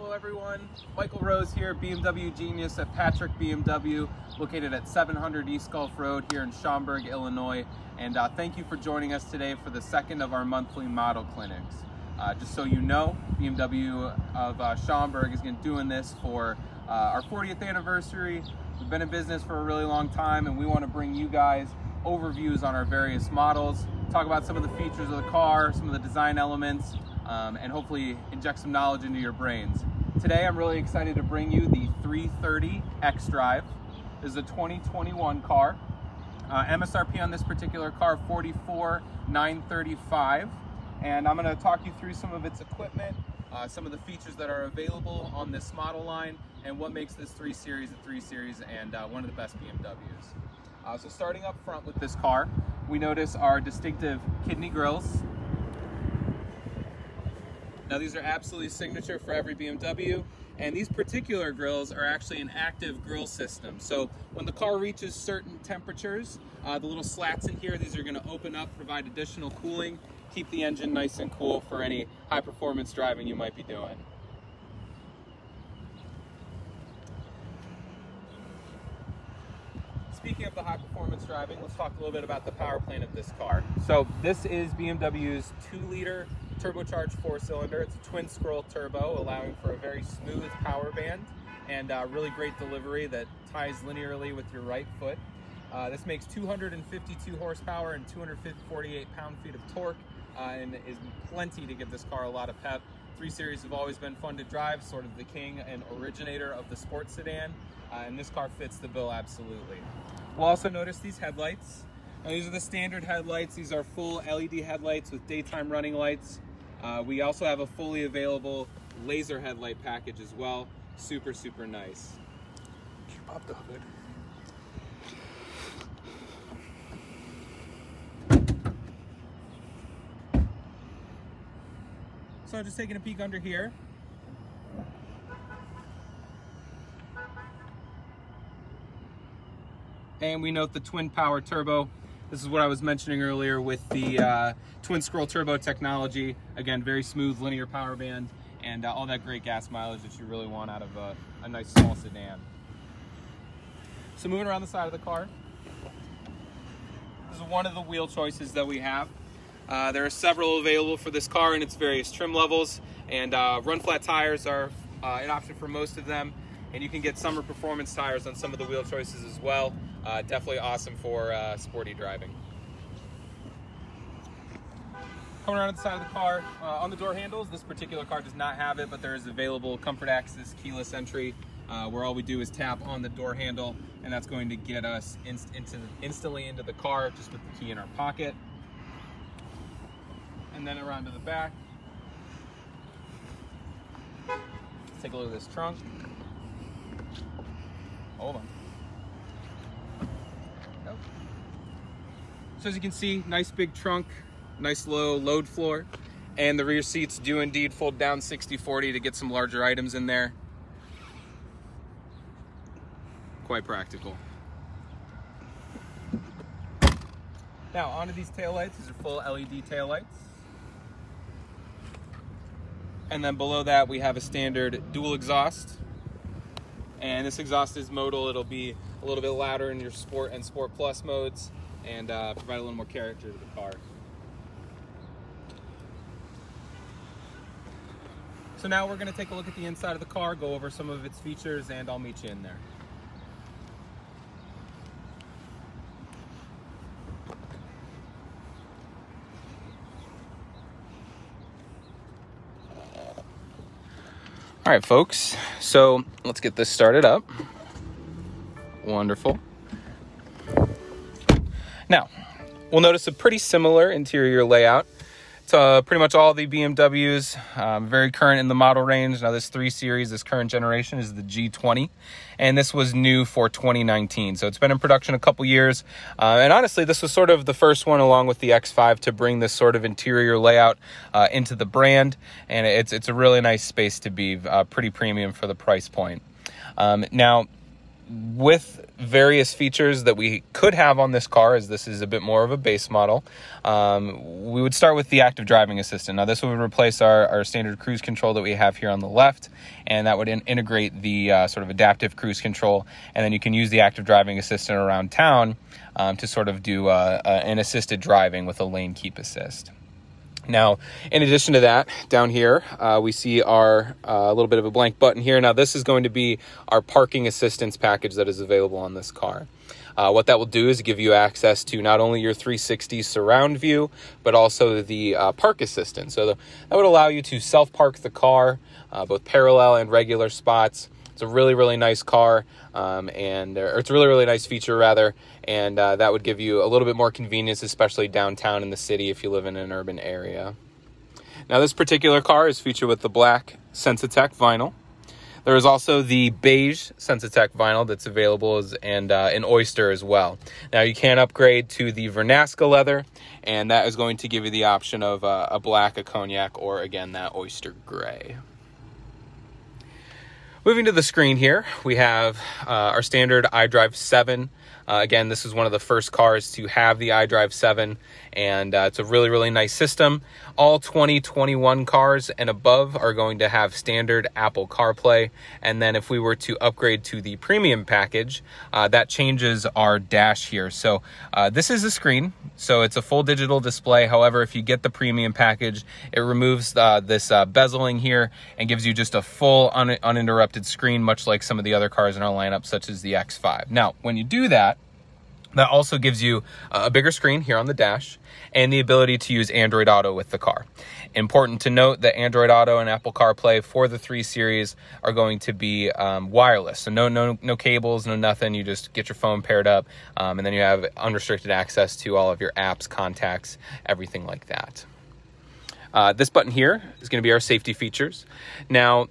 Hello everyone, Michael Rose here, BMW Genius at Patrick BMW, located at 700 East Golf Road here in Schaumburg, Illinois. And uh, thank you for joining us today for the second of our monthly model clinics. Uh, just so you know, BMW of uh, Schaumburg is doing this for uh, our 40th anniversary. We've been in business for a really long time and we want to bring you guys overviews on our various models, talk about some of the features of the car, some of the design elements, um, and hopefully inject some knowledge into your brains. Today I'm really excited to bring you the 330 X-Drive. This is a 2021 car. Uh, MSRP on this particular car, 44,935. And I'm gonna talk you through some of its equipment, uh, some of the features that are available on this model line, and what makes this 3 Series a 3 Series and uh, one of the best BMWs. Uh, so starting up front with this car, we notice our distinctive kidney grills. Now these are absolutely signature for every BMW, and these particular grills are actually an active grill system. So when the car reaches certain temperatures, uh, the little slats in here, these are gonna open up, provide additional cooling, keep the engine nice and cool for any high performance driving you might be doing. speaking of the high performance driving, let's talk a little bit about the power plant of this car. So this is BMW's two liter turbocharged four cylinder. It's a twin scroll turbo, allowing for a very smooth power band and uh, really great delivery that ties linearly with your right foot. Uh, this makes 252 horsepower and 248 pound-feet of torque uh, and is plenty to give this car a lot of pep. 3 Series have always been fun to drive, sort of the king and originator of the sports sedan, uh, and this car fits the bill absolutely. We'll also notice these headlights. Now, these are the standard headlights. These are full LED headlights with daytime running lights. Uh, we also have a fully available laser headlight package as well. Super, super nice. Pop the hood. So just taking a peek under here. And we note the twin power turbo. This is what I was mentioning earlier with the uh, twin scroll turbo technology. Again, very smooth linear power band and uh, all that great gas mileage that you really want out of a, a nice small sedan. So moving around the side of the car, this is one of the wheel choices that we have. Uh, there are several available for this car in its various trim levels, and uh, run flat tires are uh, an option for most of them. And you can get summer performance tires on some of the wheel choices as well. Uh, definitely awesome for uh, sporty driving. Coming around to the side of the car, uh, on the door handles, this particular car does not have it, but there is available comfort access keyless entry uh, where all we do is tap on the door handle and that's going to get us inst instantly into the car just with the key in our pocket. And then around to the back. Let's take a look at this trunk. Hold on. So as you can see, nice big trunk, nice low load floor, and the rear seats do indeed fold down 60-40 to get some larger items in there. Quite practical. Now onto these taillights, these are full LED taillights. And then below that we have a standard dual exhaust. And this exhaust is modal, it'll be a little bit louder in your sport and sport plus modes and uh, provide a little more character to the car. So now we're going to take a look at the inside of the car, go over some of its features, and I'll meet you in there. All right, folks, so let's get this started up. Wonderful. Now, we'll notice a pretty similar interior layout. It's uh, pretty much all the BMWs, um, very current in the model range. Now this 3 Series, this current generation is the G20, and this was new for 2019. So it's been in production a couple years, uh, and honestly, this was sort of the first one along with the X5 to bring this sort of interior layout uh, into the brand, and it's, it's a really nice space to be, uh, pretty premium for the price point. Um, now, with various features that we could have on this car, as this is a bit more of a base model, um, we would start with the active driving assistant. Now, this would replace our, our standard cruise control that we have here on the left, and that would in- integrate the uh, sort of adaptive cruise control. And then you can use the active driving assistant around town um, to sort of do uh, uh, an assisted driving with a lane keep assist. Now, in addition to that, down here, uh, we see our uh, little bit of a blank button here. Now, this is going to be our parking assistance package that is available on this car. Uh, what that will do is give you access to not only your 360 surround view, but also the uh, park assistant. So the, that would allow you to self park the car, uh, both parallel and regular spots. It's a really, really nice car, um, and or it's a really, really nice feature rather, and uh, that would give you a little bit more convenience, especially downtown in the city if you live in an urban area. Now, this particular car is featured with the black Sensatec vinyl. There is also the beige Sensatec vinyl that's available as, and uh, an oyster as well. Now you can upgrade to the Vernasca leather, and that is going to give you the option of uh, a black, a cognac, or again that oyster gray. Moving to the screen here, we have uh, our standard iDrive 7. Uh, again, this is one of the first cars to have the iDrive 7, and uh, it's a really, really nice system. All 2021 cars and above are going to have standard Apple CarPlay, and then if we were to upgrade to the premium package, uh, that changes our dash here. So uh, this is a screen, so it's a full digital display. However, if you get the premium package, it removes uh, this uh, bezeling here and gives you just a full un uninterrupted screen, much like some of the other cars in our lineup, such as the X5. Now, when you do that, that also gives you a bigger screen here on the dash and the ability to use Android Auto with the car. Important to note that Android Auto and Apple CarPlay for the 3 Series are going to be um, wireless. So no, no, no cables, no nothing. You just get your phone paired up um, and then you have unrestricted access to all of your apps, contacts, everything like that. Uh, this button here is going to be our safety features. Now,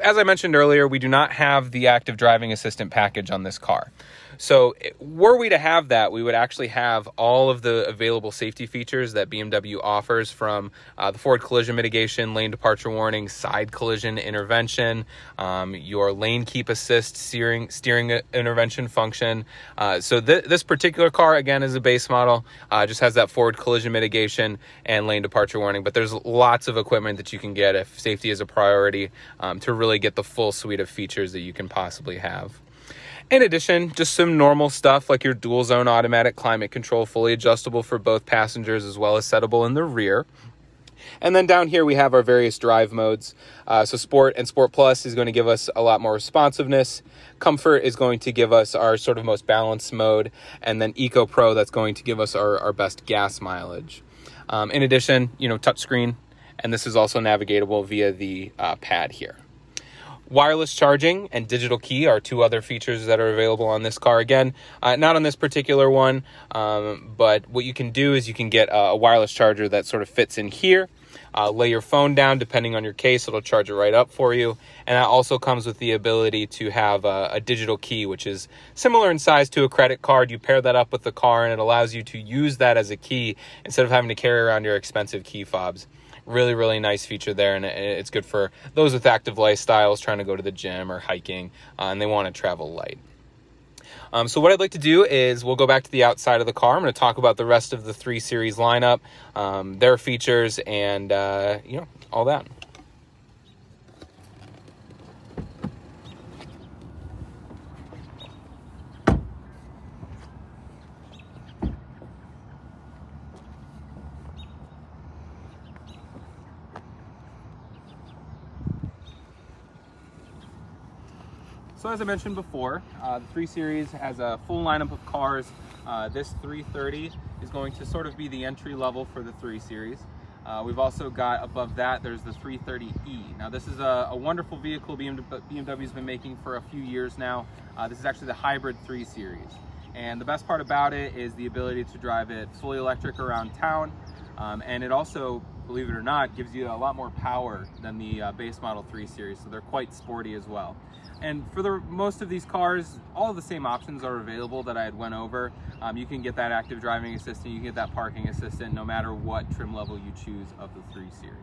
as I mentioned earlier, we do not have the active driving assistant package on this car. So, were we to have that, we would actually have all of the available safety features that BMW offers from uh, the forward collision mitigation, lane departure warning, side collision intervention, um, your lane keep assist, steering steering intervention function. Uh, so, th- this particular car, again, is a base model, uh, just has that forward collision mitigation and lane departure warning. But there's lots of equipment that you can get if safety is a priority um, to really get the full suite of features that you can possibly have. In addition, just some normal stuff like your dual zone automatic climate control, fully adjustable for both passengers as well as settable in the rear. And then down here we have our various drive modes. Uh, so Sport and Sport Plus is going to give us a lot more responsiveness. Comfort is going to give us our sort of most balanced mode. And then Eco Pro, that's going to give us our, our best gas mileage. Um, in addition, you know, touchscreen. And this is also navigatable via the uh, pad here. Wireless charging and digital key are two other features that are available on this car. Again, uh, not on this particular one, um, but what you can do is you can get a, wireless charger that sort of fits in here. Uh, lay your phone down, depending on your case, it'll charge it right up for you. And that also comes with the ability to have a, a digital key, which is similar in size to a credit card. You pair that up with the car, and it allows you to use that as a key instead of having to carry around your expensive key fobs really really nice feature there and it's good for those with active lifestyles trying to go to the gym or hiking uh, and they want to travel light um, so what I'd like to do is we'll go back to the outside of the car. I'm going to talk about the rest of the three series lineup, um, their features, and uh, you know all that. So as I mentioned before, uh, the 3 Series has a full lineup of cars. Uh, this 330 is going to sort of be the entry level for the 3 Series. Uh, we've also got above that, there's the 330e. Now this is a, a wonderful vehicle BMW's been making for a few years now. Uh, this is actually the hybrid 3 Series. And the best part about it is the ability to drive it fully electric around town. Um, and it also, believe it or not, gives you a lot more power than the uh, base model 3 Series. So they're quite sporty as well. And for the most of these cars, all the same options are available that I had went over. Um, you can get that active driving assistant, you can get that parking assistant, no matter what trim level you choose of the 3 Series.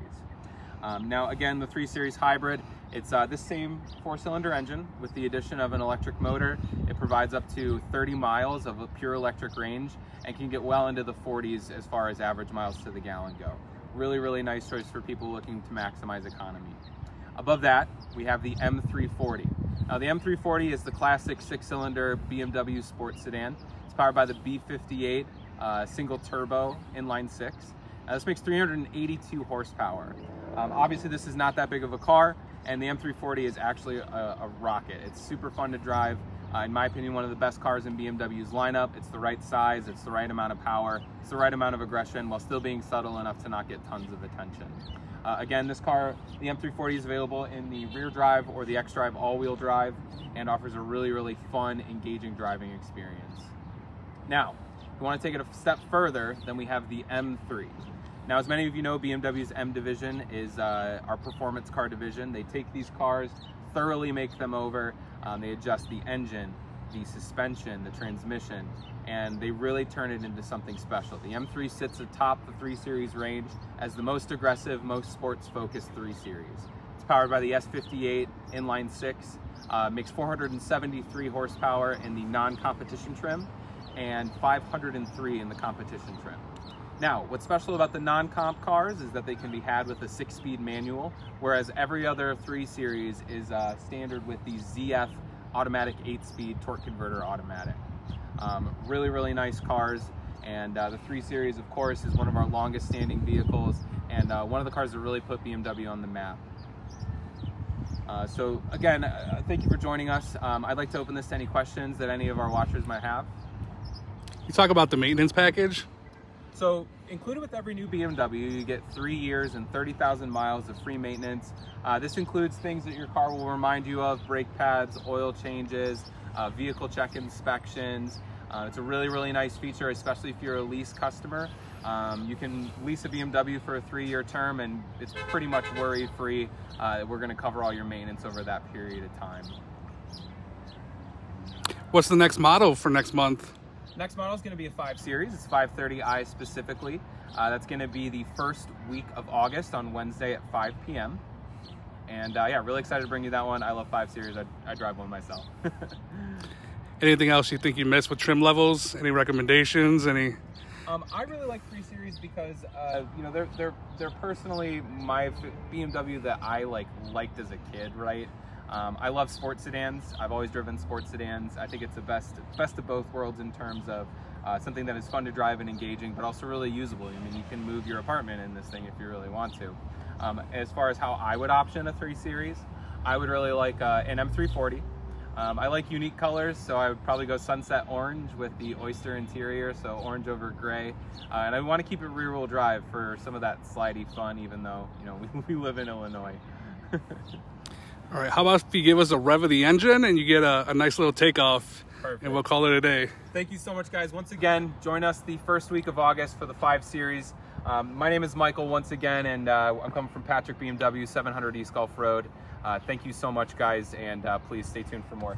Um, now, again, the 3 Series Hybrid, it's uh, the same four-cylinder engine with the addition of an electric motor. It provides up to 30 miles of a pure electric range and can get well into the 40s as far as average miles to the gallon go. Really, really nice choice for people looking to maximize economy. Above that, we have the M340. Now the M340 is the classic six-cylinder BMW sports sedan. It's powered by the B58 uh, single turbo inline six. Now this makes 382 horsepower. Um, obviously this is not that big of a car and the M340 is actually a, a rocket. It's super fun to drive. Uh, in my opinion, one of the best cars in BMW's lineup. It's the right size, it's the right amount of power, it's the right amount of aggression while still being subtle enough to not get tons of attention. Uh, again, this car, the M340 is available in the rear drive or the X-Drive all-wheel drive and offers a really, really fun, engaging driving experience. Now, if you want to take it a step further, then we have the M3. Now, as many of you know, BMW's M division is uh, our performance car division. They take these cars, thoroughly make them over. Um, they adjust the engine, the suspension, the transmission, and they really turn it into something special. The M3 sits atop the 3 Series range as the most aggressive, most sports-focused 3 Series. It's powered by the S58 inline 6, uh, makes 473 horsepower in the non-competition trim, and 503 in the competition trim. Now, what's special about the non-comp cars is that they can be had with a six-speed manual, whereas every other 3 Series is uh, standard with the ZF automatic 8-speed torque converter automatic. Um, really, really nice cars, and uh, the 3 Series, of course, is one of our longest standing vehicles, and uh, one of the cars that really put BMW on the map. Uh, so again, uh, thank you for joining us. Um, I'd like to open this to any questions that any of our watchers might have. You talk about the maintenance package. So included with every new BMW, you get three years and 30,000 miles of free maintenance. Uh, this includes things that your car will remind you of, brake pads, oil changes, uh, vehicle check inspections. Uh, it's a really, really nice feature, especially if you're a lease customer. Um, you can lease a BMW for a three-year term and it's pretty much worry-free. Uh, we're gonna cover all your maintenance over that period of time. What's the next model for next month? Next model is going to be a 5 Series. It's 530i specifically. Uh, that's going to be the first week of August on Wednesday at 5 p.m. And uh, yeah, really excited to bring you that one. I love 5 Series. I, I drive one myself. Anything else you think you missed with trim levels? Any recommendations? Any? Um, I really like 3 Series because uh, you know they're they're they're personally my BMW that I like liked as a kid, right? Um, I love sports sedans. I've always driven sports sedans. I think it's the best, best of both worlds in terms of uh, something that is fun to drive and engaging, but also really usable. I mean, you can move your apartment in this thing if you really want to. Um, as far as how I would option a 3 Series, I would really like uh, an M340. Um, I like unique colors, so I would probably go sunset orange with the oyster interior, so orange over gray. Uh, and I want to keep it rear-wheel drive for some of that slidey fun, even though you know we, we live in Illinois. All right, how about if you give us a rev of the engine and you get a, a nice little takeoff Perfect. and we'll call it a day. Thank you so much, guys. Once again, join us the first week of August for the 5 Series. Um, my name is Michael once again, and uh, I'm coming from Patrick BMW, 700 East Golf Road. Uh, thank you so much, guys, and uh, please stay tuned for more.